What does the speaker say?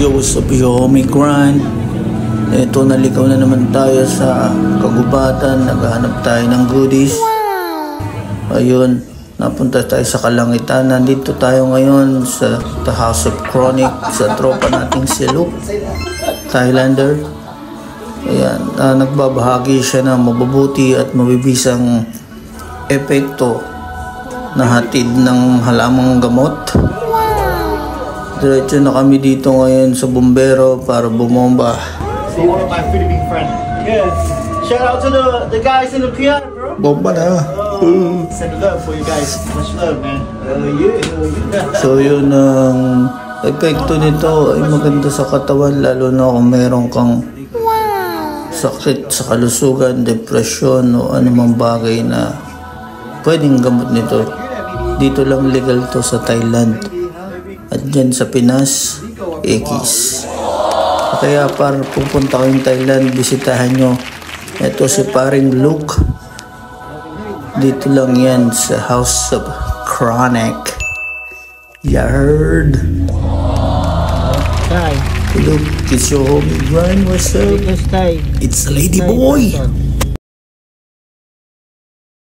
Yo, what's up, yo, homie Grant? Ito, naligaw na naman tayo sa kagubatan. Naghahanap tayo ng goodies. Ayun, napunta tayo sa Kalangitan. Nandito tayo ngayon sa The House of Chronic sa tropa nating si Luke, Thailander. Ayan, ah, nagbabahagi siya ng mabubuti at mabibisang epekto na hatid ng halamang gamot. Diretso na kami dito ngayon sa bumbero para bumomba. See one of my Philippine friends. Yeah. Shout out to the the guys in the piano, bro. Bomba na! Oh, send love for you guys. Much love, man. Hell yeah, hell yeah. So yun ang epekto nito ay maganda sa katawan lalo na kung meron kang sakit sa kalusugan, depresyon o anumang bagay na pwedeng gamot nito. Dito lang legal to sa Thailand. At dyan sa Pinas, X. Kaya para pupunta kayong Thailand, bisitahan nyo. Ito si paring Luke. Dito lang yan sa House of Chronic. Yard. Tay, Look, it's your homie Brian. What's up? It's Lady Boy.